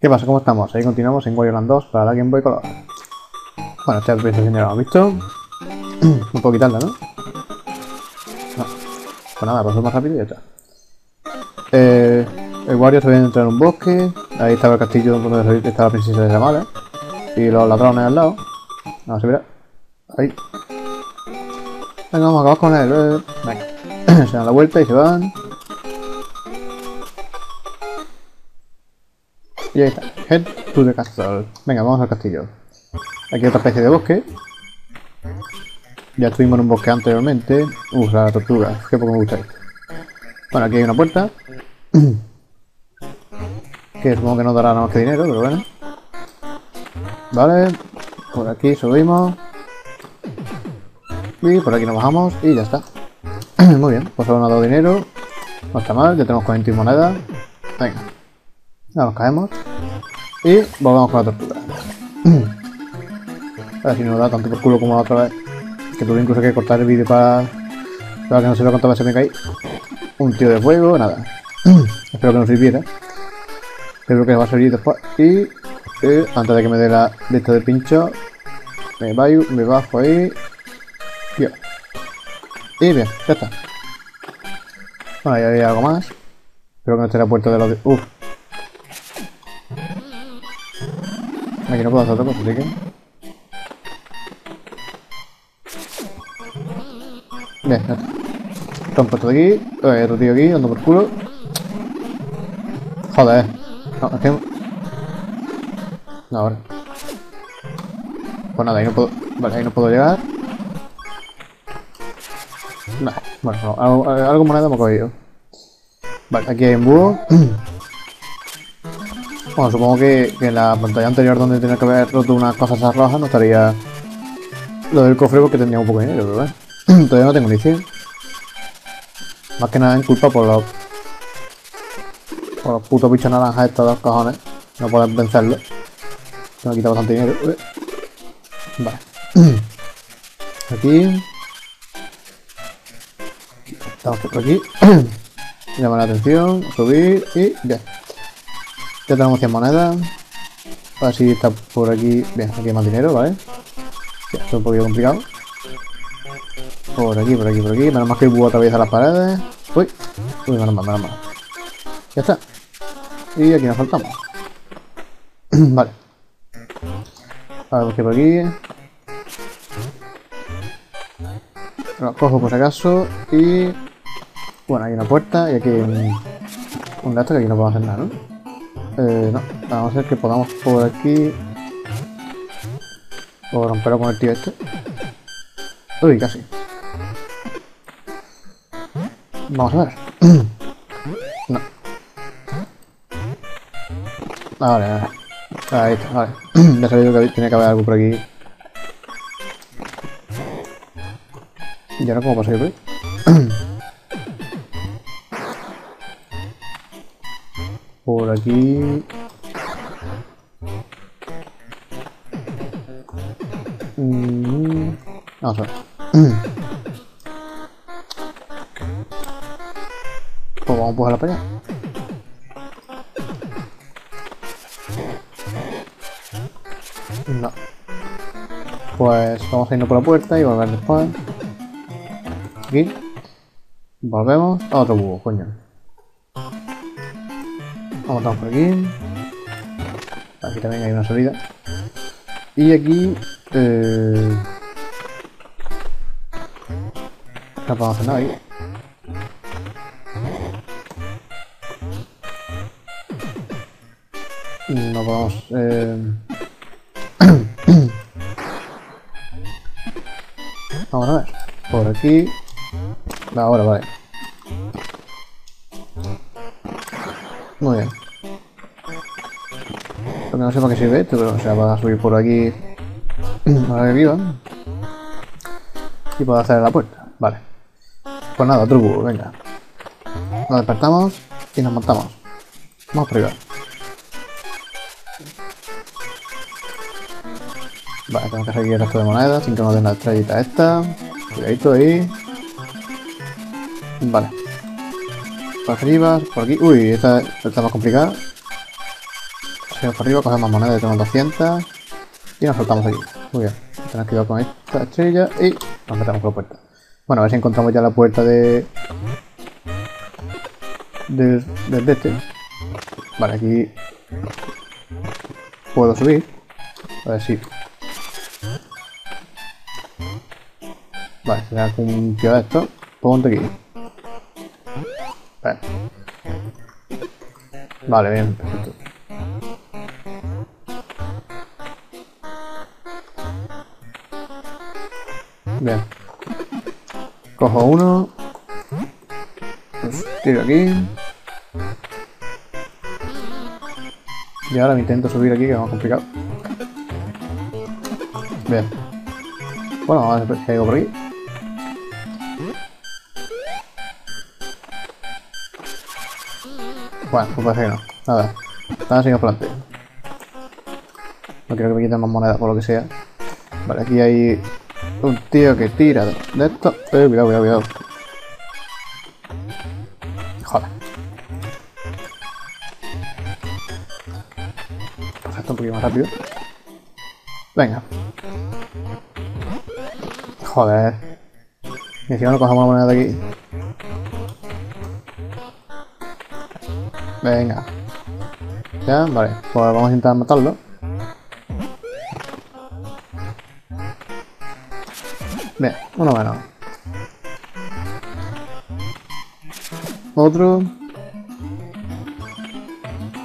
¿Qué pasa? ¿Cómo estamos? Ahí continuamos en Wario Land 2 para la Game Boy Color. Bueno, esta presentación ya lo hemos visto. no puedo quitarla, ¿no? No. Pues nada, paso más rápido y ya está. Eh, el Wario se viene a entrar en un bosque. Ahí estaba el castillo donde estaba la princesa de la mala. Y los ladrones al lado. Vamos a ver. Ahí. Venga, vamos a acabar con él. eh. Venga. se dan la vuelta y se van. Y ahí está. Head to the castle. Venga, vamos al castillo. Aquí otra especie de bosque. Ya estuvimos en un bosque anteriormente. Uh, la tortuga. Qué poco me gusta esto. Bueno, aquí hay una puerta. que supongo que no dará nada más que dinero, pero bueno. Vale. Por aquí subimos. Y por aquí nos bajamos y ya está. Muy bien, pues solo nos ha dado dinero. No está mal, ya tenemos 41 monedas. Venga. Ya nos caemos. Y volvemos con la tortuga. A ver si no nos da tanto por culo como la otra vez. Que tuve incluso que cortar el vídeo para, para que no se vea cuántas veces me caí. Un tío de fuego, nada. Espero que no sirviera. Creo que va a servir después. Y eh, antes de que me dé la de esto de pincho, me, bajo, me bajo ahí. Y bien, ya está. Bueno, ahí hay algo más. Espero que no esté la puerta de los... Uf. Aquí no puedo hacer otra cosa, así que... Bien, ya. Rompo esto de aquí. Hay otro tío aquí, ando por culo. Joder. No, es. No, ahora. Pues nada, ahí no puedo... Vale, ahí no puedo llegar. Nah, bueno, no, algo, algo moneda me he cogido. Vale, aquí hay un búho. Bueno, supongo que, en la pantalla anterior donde tenía que haber roto unas cosas rojas no estaría lo del cofre porque tendría un poco de dinero, pero bueno. Todavía no tengo ni 100. Más que nada en culpa por los... Por los putos bichos naranjas estos dos cojones. No poder vencerlos. Me ha quitado bastante dinero. Vale. Aquí. Estamos por aquí. Llama la atención. Subir y bien. Ya tenemos 100 monedas. A ver si está por aquí. Bien, aquí hay más dinero, ¿vale? Sí, esto es un poquito complicado. Por aquí, por aquí, por aquí. Menos mal que el búho atraviesa las paredes. Uy, uy, menos mal, menos mal. Ya está. Y aquí nos faltamos. vale. A ver, por aquí. Lo cojo por si acaso. Y. Bueno, hay una puerta y aquí hay un. Un gato que aquí no podemos hacer nada, ¿no? Eh, no. Vamos a ver que podamos por aquí. O romperlo con el tío este. Uy, casi. Vamos a ver. no. Vale, vale. Ahí está, vale. ya sabido que tiene que haber algo por aquí. ¿Y ahora cómo paso yo por ahí? aquí... Mm, Vamos a ver. Pues vamos a empujarla para allá. No. Pues vamos a irnos por la puerta y volver después. Aquí. Volvemos a otro búho, coño. Vamos por aquí. Aquí también hay una salida. Y aquí... Eh... No podemos hacer nada aquí. No podemos... Eh... Vamos a ver. Por aquí. Ahora, vale. Muy bien. No sé para qué sirve esto, pero o sea, va a subir por aquí. Para viva. Y puedo hacer la puerta. Vale. Pues nada, otro cubo, venga. Nos despertamos y nos montamos. Vamos por arriba. Vale, tenemos que seguir el resto de monedas sin que nos den la estrellita esta. Cuidadito ahí. Vale. Por arriba, por aquí. Uy, esta está más complicada. Seguimos por arriba, monedas, tenemos 200. Y nos soltamos aquí. Muy bien. Tenemos que ir con esta estrella y nos metemos por la puerta. Bueno, a ver si encontramos ya la puerta de... Del, del de este. Vale, aquí... Puedo subir. A ver si... Vale, será un tío de esto. Ponte aquí. Vale, bien, perfecto. Bien. Cojo uno. Tiro aquí. Y ahora me intento subir aquí, que es más complicado. Bien. Bueno, vamos a ver si hay por aquí. Bueno, pues parece que no. Nada. Nada, seguimos adelante. No quiero que me quiten más monedas por lo que sea. Vale, aquí hay un tío que tira de, esto. Eh, cuidado, cuidado, cuidado. Joder. Pasa esto un poquito más rápido. Venga. Joder. Y encima no cogemos la moneda de aquí. Venga. Ya, vale. Pues vamos a intentar matarlo. Bien, uno menos. Otro.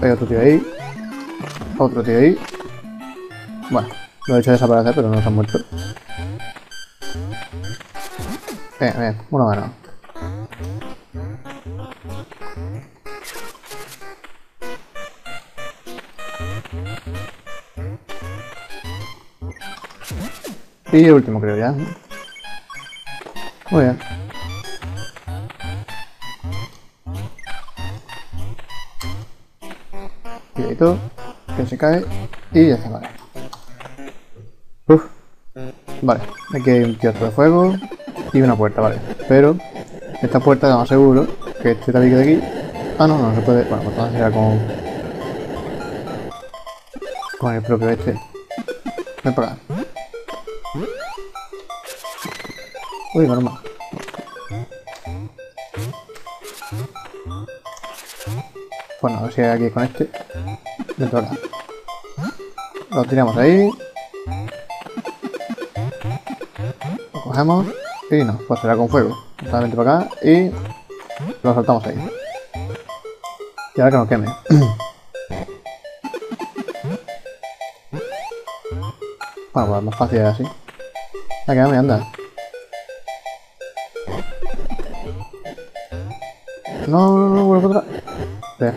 Hay otro tío ahí. Otro tío ahí. Bueno, lo he hecho desaparecer, pero no se han muerto. Bien, bien, uno menos. Y el último creo ya. Muy bien. Cuidadito, que se cae y ya está, vale. Uf. Vale, aquí hay un tío de fuego y una puerta, vale. Pero esta puerta, estamos seguro que este tabique de aquí... Ah, no, no se puede... Bueno, pues entonces será con... Con el propio este. Ven para acá. Uy, normal. Bueno, a ver si hay aquí con este. De Lo tiramos ahí. Lo cogemos. Y no, pues será con fuego. Totalmente para acá. Y lo soltamos ahí. Y ahora que nos queme. bueno, pues más fácil así. Ya quedame, anda. No, no, no, vuelvo atrás. Bien.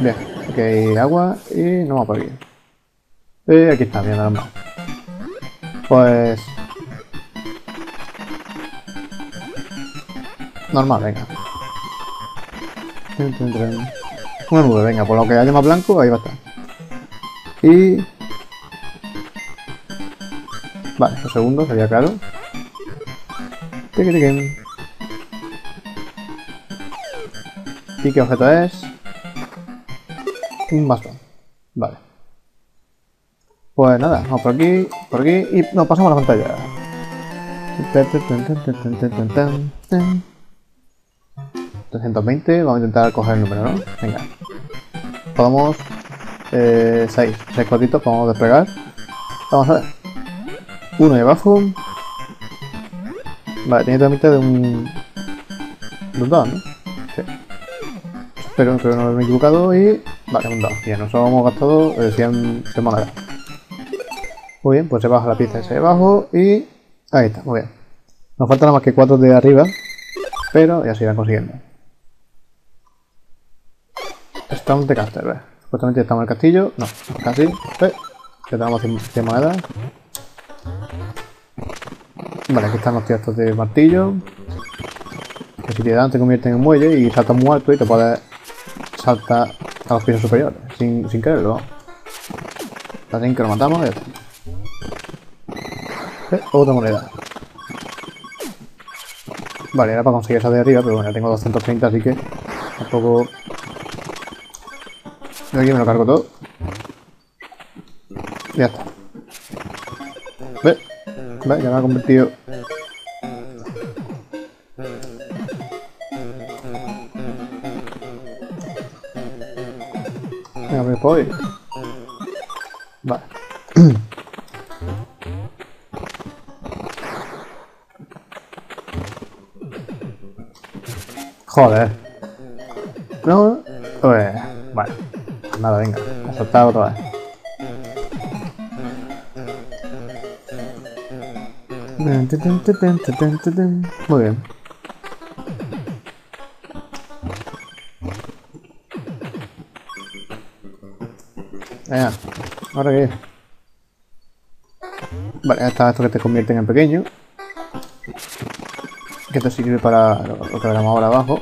Bien. Hay agua y no va por aquí. Y aquí está, bien, más. Pues... Normal, venga. Una nube, venga, por lo que haya más blanco, ahí va a estar. Y... Vale, un segundo, sería claro. ¿Y qué objeto es? Un bastón. Vale. Pues nada, vamos por aquí, por aquí y nos pasamos a la pantalla. 320, vamos a intentar coger el número, ¿no? Venga. Podemos... Eh, 6, 6 cuadritos, podemos desplegar. Vamos a ver. Uno ahí abajo. Vale, tiene mitad de un... De un 2, ¿no? Pero creo no haberme equivocado y... Vale, un 2. Bien, nosotros hemos gastado eh, 100, 100 monedas. Muy bien, pues se baja la pieza esa de abajo y... Ahí está, muy bien. Nos faltan nada más que 4 de arriba, pero ya se irán consiguiendo. Estamos de caster, ¿ves? Supuestamente estamos en el castillo. No, casi. Eh, ya tenemos 100, 100 monedas. Vale, aquí están los tíos estos de martillo. Que si te dan te convierten en muelle y saltas muy alto y te puedes saltar a los pisos superiores. Sin, sin quererlo. Así que lo matamos y ya está. Eh, otra moneda. Vale, era para conseguir esa de arriba, pero bueno, ya tengo 230, así que tampoco De aquí me lo cargo todo. Ya está. Ve, ya me ha convertido. Voy. Vale. Joder. No. Pues. Bueno. Nada, venga. A otra vez. Muy bien. Venga, ¿ahora qué? Vale, está esto que te convierten en pequeño. Que esto sirve para lo, lo que veremos ahora abajo.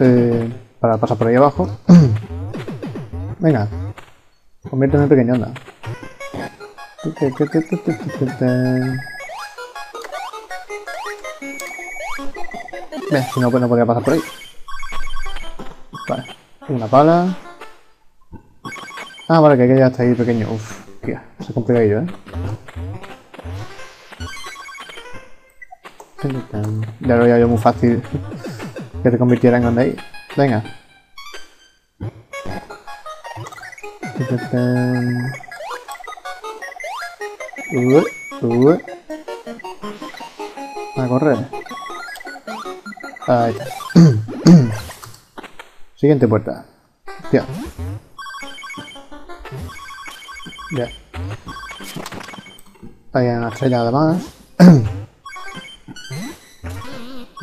Eh, para pasar por ahí abajo. Venga, conviérteme en pequeño, anda. Bien, si no, pues no podría pasar por ahí. Vale, una pala. Ah, vale, que hay que llegar hasta ahí pequeño. Uf, tía, se complica ello, ¿eh? Ya lo había yo muy fácil que te convirtiera en donde ahí. Venga. A correr. Ahí está. Siguiente puerta. Hostia. Ya. Hay una estrella además.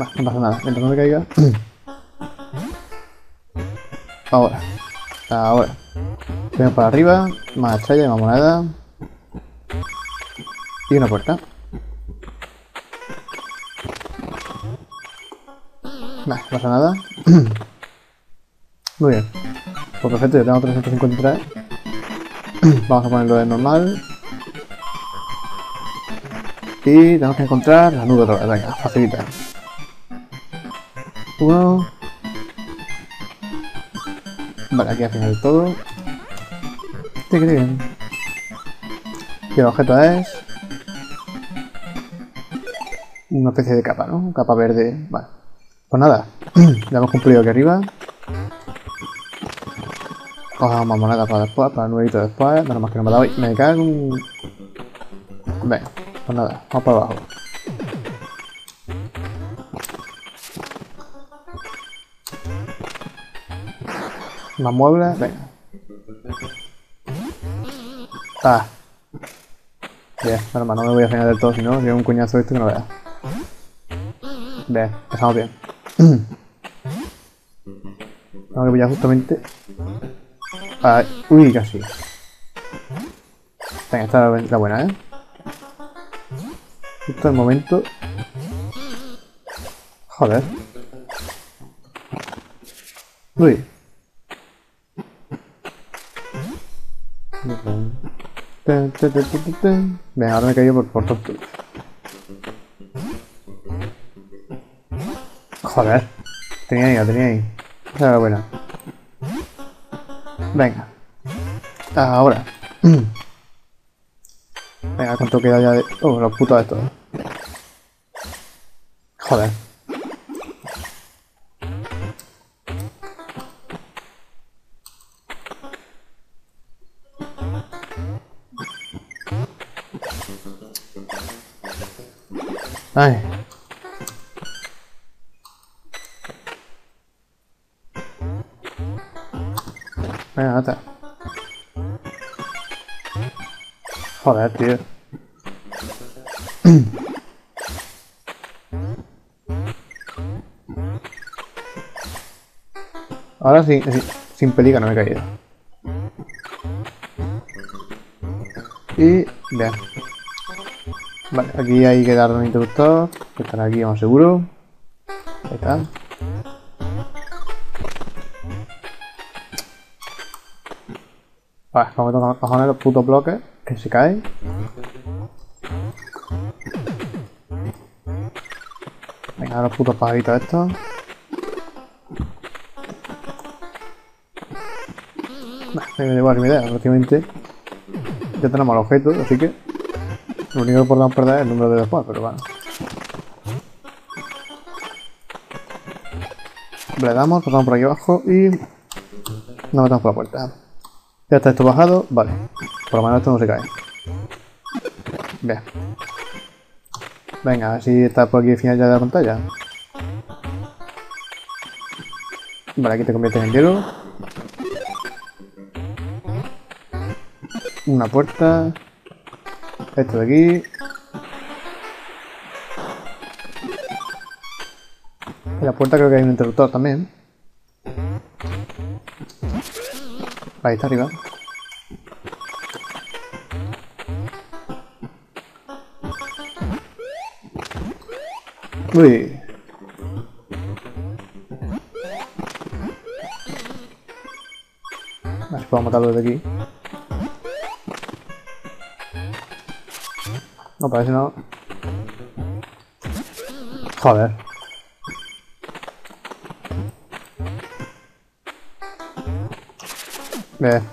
Va, no pasa nada. Mientras no me caiga. Ahora. Ahora. Vengo para arriba. Más estrella, más moneda. Y una puerta. Nah, no pasa nada. Muy bien. Pues perfecto, yo tengo 353. Vamos a ponerlo de normal. Y tenemos que encontrar la nube otra vez. Venga, facilita. Uno. Vale, aquí al final de todo. Y el objeto es... Una especie de capa, ¿no? Capa verde. Vale. Pues nada, ya hemos cumplido aquí arriba. Cogemos más monedas para después, para el nuevito después. Nada más que no me ha dado. Me cago en... Venga, pues nada, vamos para abajo. Más muebles, venga. Ah. Bien, bueno, no me voy a frenar del todo, si no, llevo un cuñazo esto que no vea. Bien, estamos bien. Tengo que pillar justamente. Ah, uy, casi. Esta es la buena, ¿eh? Justo el momento. Joder. Uy. Venga, ahora me he caído por, por tonto. Joder. Tenía ahí, la tenía ahí. Esa era buena. Venga. Ahora. Venga, ¿cuánto queda ya de...? Oh, los putos estos. Joder. Ay. Venga, nata. Joder, tío. Ahora sí, sin pelica no me he caído. Y... Vean. Vale, aquí hay que darle un interruptor, que estará aquí vamos seguro. Ahí está. Vale, como tengo cojones los putos bloques que se caen. Venga, los putos pajaritos estos. Me da igual mi idea, prácticamente. Ya tenemos el objeto, así que lo único que podemos perder es el número de después, pero bueno. Le damos, pasamos por aquí abajo y nos metemos por la puerta. Ya está esto bajado, vale. Por lo menos esto no se cae. Bien. Venga, a ver si está por aquí el final ya de la pantalla. Vale, aquí te conviertes en hielo. Una puerta. Esto de aquí. En la puerta creo que hay un interruptor también. Ahí está arriba. Uy. A ver si puedo matarlo desde aquí. No, parece no. Joder. Bien.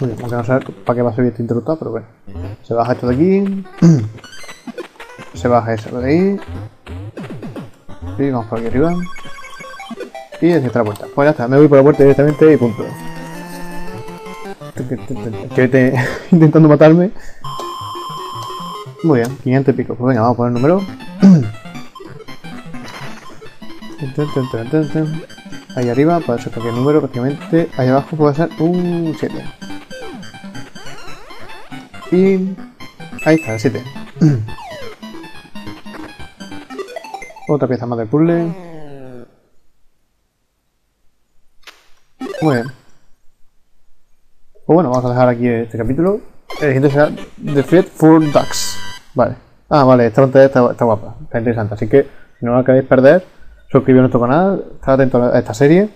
Uy, aunque no sé para qué va a servir este interruptor, pero bueno. Se baja esto de aquí. Se baja eso de ahí. Y vamos por aquí arriba. Y hacia otra puerta. Pues ya está, me voy por la puerta directamente y punto. Que te intentando matarme. Muy bien, 500 y pico. Pues venga, vamos a poner el número. Ahí arriba puede ser cualquier número prácticamente. Ahí abajo puede ser un 7. Y ahí está, el 7. Otra pieza más del puzzle. Muy bien. Pues bueno, vamos a dejar aquí este capítulo. El siguiente será The Fiat for Ducks. Vale. Ah, vale, esta pantalla está, está, guapa, está interesante. Así que si no la queréis perder, suscribiros a nuestro canal, estad atento a esta serie,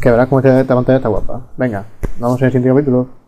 que verás cómo esta pantalla está guapa. Venga, nos vemos en el siguiente capítulo.